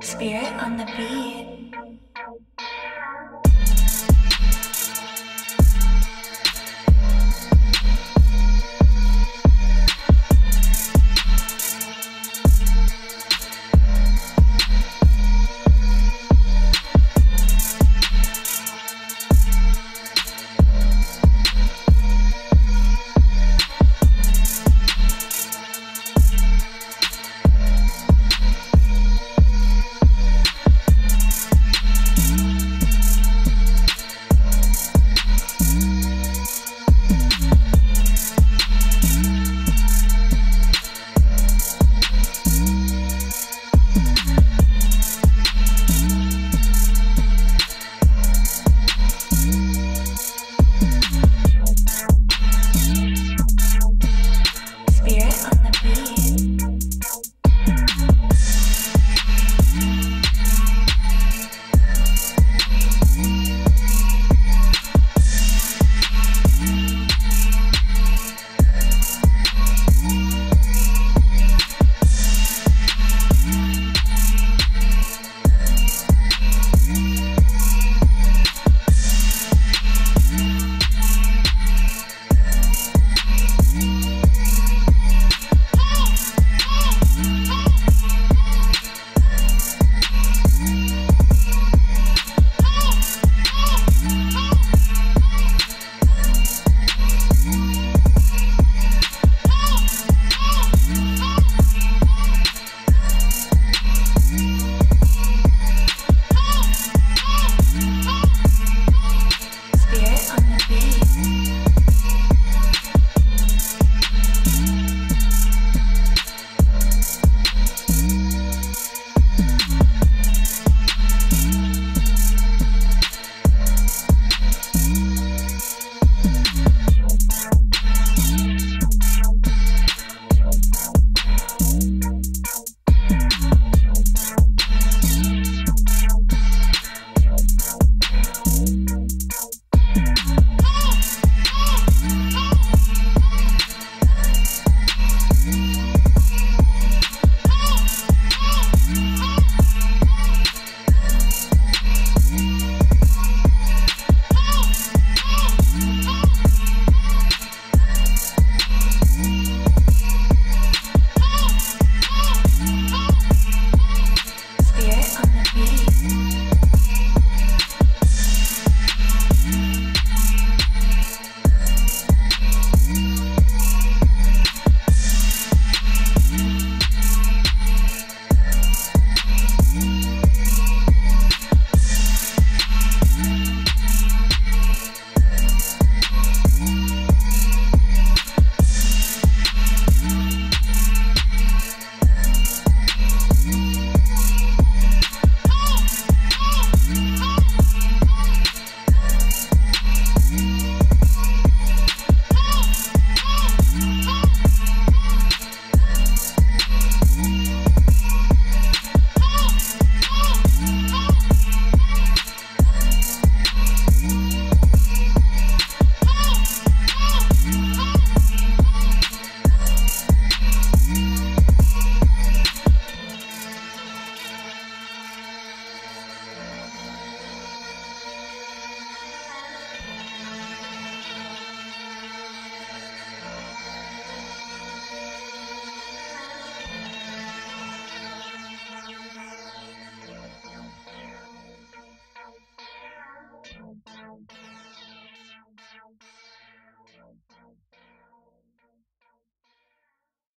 Spirit on the beat. me.